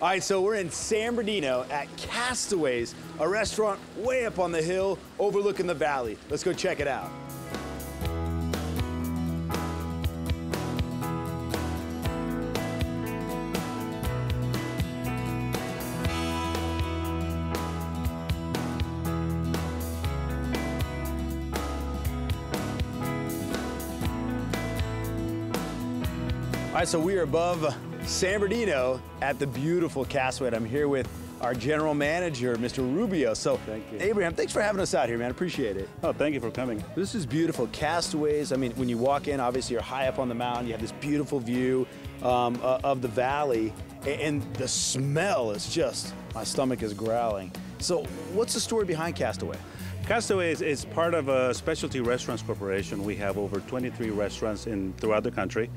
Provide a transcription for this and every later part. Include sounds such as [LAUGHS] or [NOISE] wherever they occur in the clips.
All right, so we're in San Bernardino at Castaways, a restaurant way up on the hill overlooking the valley. Let's go check it out. All right, so we are above San Bernardino at the beautiful Castaway. I'm here with our general manager, Mr. Rubio. So, Thank you. Abraham, thanks for having us out here, man. Appreciate it. Oh, thank you for coming. This is beautiful. Castaways, I mean, when you walk in, obviously you're high up on the mountain. You have this beautiful view um, uh, of the valley, and the smell is just, my stomach is growling. So, what's the story behind Castaway? Castaway is, is part of a specialty restaurants corporation. We have over 23 restaurants in throughout the country,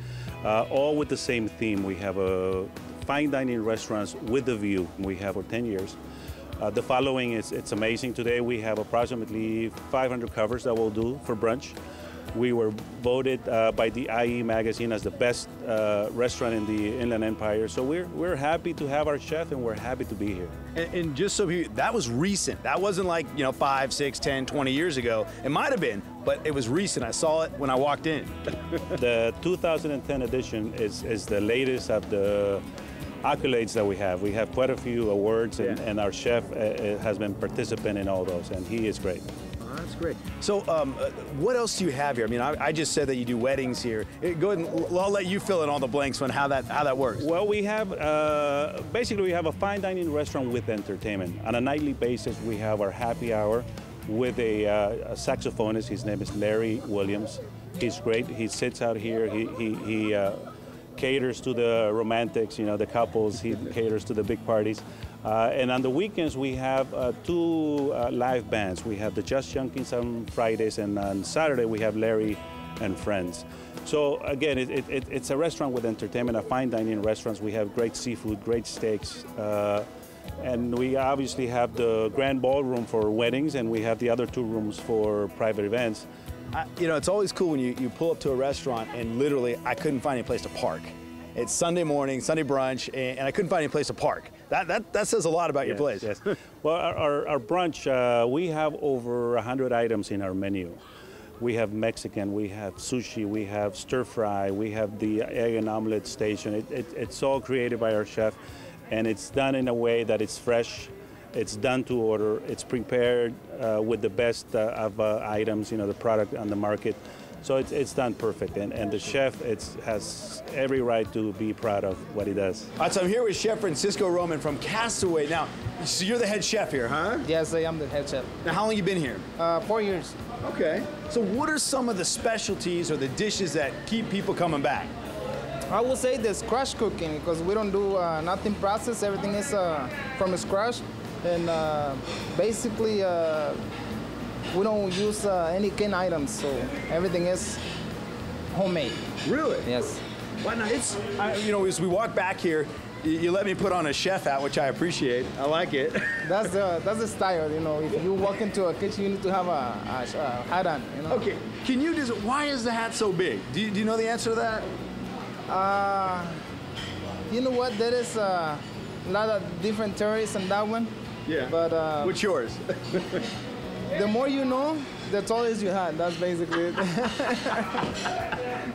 uh, all with the same theme. We have a fine dining restaurants with the view. We have for 10 years. Uh, the following is it's amazing. Today we have approximately 500 covers that we'll do for brunch. We were voted uh, by the IE magazine as the best uh, restaurant in the Inland Empire. So we're, we're happy to have our chef and we're happy to be here. And, and just so you, that was recent. That wasn't like, you know, five, six, 10, 20 years ago. It might have been, but it was recent. I saw it when I walked in. [LAUGHS] [LAUGHS] The 2010 edition is, is the latest of the accolades that we have. We have quite a few awards, and, Yeah. and our chef uh, uh, has been participant in all those, and he is great. That's great. So, um, uh, what else do you have here? I mean, I, I just said that you do weddings here. Eh, Go ahead and I'll let you fill in all the blanks on how that how that works. Well, we have uh, basically we have a fine dining restaurant with entertainment. On a nightly basis, we have our happy hour with a, uh, a saxophonist. His name is Larry Williams. He's great. He sits out here. He he, he uh, caters to the romantics, you know, the couples. He caters to the big parties. Uh, and on the weekends, we have uh, two uh, live bands. We have the Just Junkies on Fridays, and on Saturday, we have Larry and Friends. So again, it, it- it's a restaurant with entertainment, a fine dining restaurant. We have great seafood, great steaks. Uh, and we obviously have the grand ballroom for weddings, and we have the other two rooms for private events. I, you know, it's always cool when you, you pull up to a restaurant and literally I couldn't find any place to park. It's Sunday morning, Sunday brunch, and, and I couldn't find any place to park. That, that, that says a lot about your place. Yes. well, our, our, our brunch, uh, we have over 100 items in our menu. We have Mexican, we have sushi, we have stir fry, we have the egg and omelet station. It, it, it's all created by our chef, and it's done in a way that it's fresh, it's done to order, it's prepared uh, with the best uh, of uh, items, you know, the product on the market. So it's, it's done perfect, and, and the chef it's, has every right to be proud of what he does. All right, so I'm here with Chef Francisco Roman from Castaway. Now, so you're the head chef here, huh? Yes, I am the head chef. Now, how long you been here? Uh, four years. Okay. So what are some of the specialties or the dishes that keep people coming back? I would say the scratch cooking because we don't do uh, nothing processed. Everything is uh, from scratch, and uh, basically uh, we don't use uh, any canned items. So everything is homemade. Really? Yes. Why not? It's, I, you know, as we walk back here, you, you let me put on a chef hat, which I appreciate. I like it. [LAUGHS] That's the that's the style. You know, if you walk into a kitchen, you need to have a, a, a hat on. You know. okay, can you just, why is the hat so big? Do you, do you know the answer to that? Uh, you know what? There is uh, a lot of different theories on that one. But uh, What's yours? [LAUGHS] the more you know, the tallest you had. That's basically it.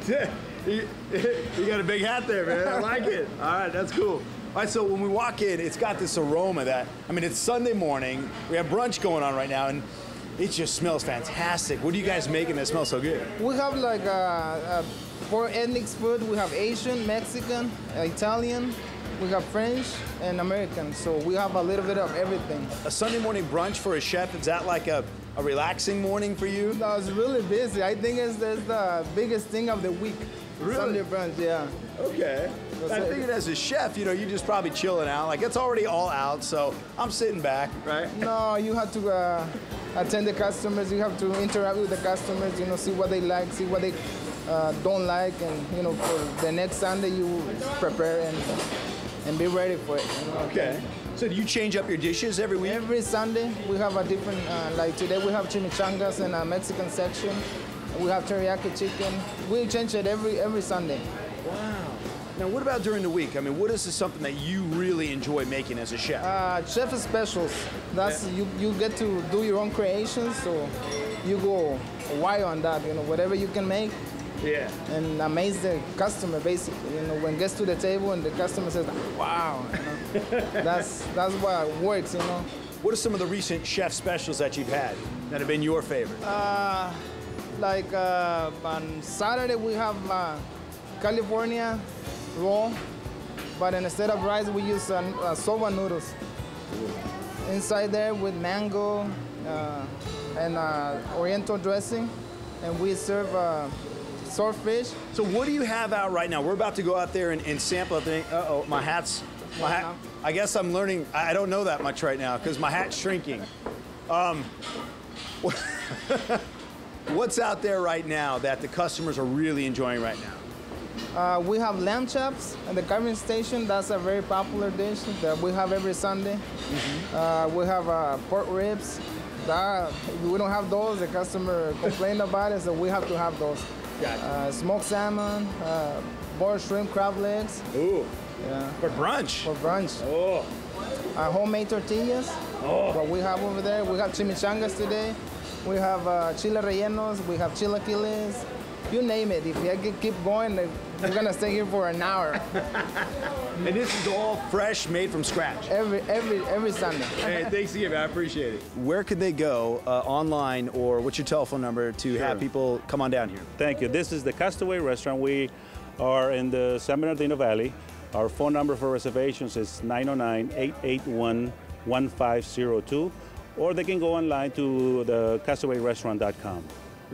[LAUGHS] you, you got a big hat there, man. I like it. All right, that's cool. All right, so when we walk in, it's got this aroma that, I mean, it's Sunday morning. We have brunch going on right now, and it just smells fantastic. What are you guys making that smells so good? we have like uh, uh, four ethnic food. We have Asian, Mexican, Italian. We have French and American. So we have a little bit of everything. A Sunday morning brunch for a chef, is that like a, a relaxing morning for you? I was really busy. I think it's, it's the biggest thing of the week. Really? Sunday brunch, yeah. Okay. I figured as a chef, you know, you're just probably chilling out. Like it's already all out, so I'm sitting back, right? No, you have to uh, attend the customers. You have to interact with the customers. You know, see what they like, see what they uh, don't like, and you know, for the next Sunday you prepare and and be ready for it. Okay. So do you change up your dishes every week? Every Sunday we have a different. Uh, like today we have chimichangas in a Mexican section. We have teriyaki chicken. We change it every every Sunday. Wow. Now, what about during the week? I mean, what is this something that you really enjoy making as a chef? Uh, chef specials. That's Yeah. you. You get to do your own creations, so you go wide on that. You know, whatever you can make yeah. and amaze the customer. Basically, you know, when gets to the table and the customer says, "Wow," you know, [LAUGHS] that's that's what works. You know. What are some of the recent chef specials that you've had that have been your favorite? Uh, like uh, on Saturday we have uh, California roll, but instead of rice we use uh, uh, soba noodles. Inside there with mango uh, and uh, Oriental dressing, and we serve uh, swordfish. so, what do you have out right now? We're about to go out there and, and sample. Uh oh, my hat's. My hat. I guess I'm learning. I don't know that much right now because my hat's shrinking. Um, [LAUGHS] what's out there right now that the customers are really enjoying right now? Uh, we have lamb chops at the carving station. That's a very popular dish that we have every Sunday. Uh, we have uh, pork ribs. That, we don't have those, the customer complained about it, so we have to have those. Gotcha. Uh, smoked salmon, uh, boiled shrimp, crab legs. Ooh, Yeah, for brunch. for brunch. Oh, Uh, homemade tortillas. Oh. What we have over there. We have chimichangas today. We have uh, chile rellenos. We have chilaquiles. You name it. If you could keep going, we're gonna stay here for an hour. and this is all fresh, made from scratch. Every every every Sunday. Hey, thanks again, man. I appreciate it. Where could they go uh, online, or what's your telephone number to have people come on down here? Thank you. This is the Castaway Restaurant. We are in the San Bernardino Valley. Our phone number for reservations is 909-881-1502, or they can go online to the castaway.restaurant.com.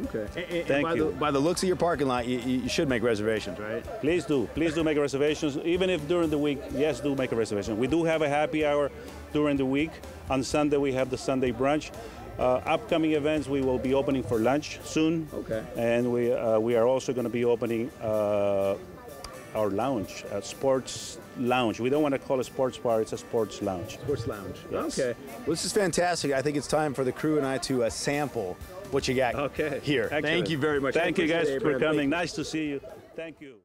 Okay. And, and Thank by you. The, by the looks of your parking lot, you, you should make reservations, right? Please do. Please do make reservations. Even if during the week, yes, do make a reservation. We do have a happy hour during the week. On Sunday, we have the Sunday brunch. Uh, upcoming events, we will be opening for lunch soon. Okay. And we, uh, we are also going to be opening uh, our lounge, a sports lounge. We don't want to call it sports bar, it's a sports lounge. Sports Lounge. Yes. Okay. Well, this is fantastic. I think it's time for the crew and I to uh, sample what you got okay. here. Excellent. Thank you very much. I Thank you guys for coming. You. Nice to see you. Thank you.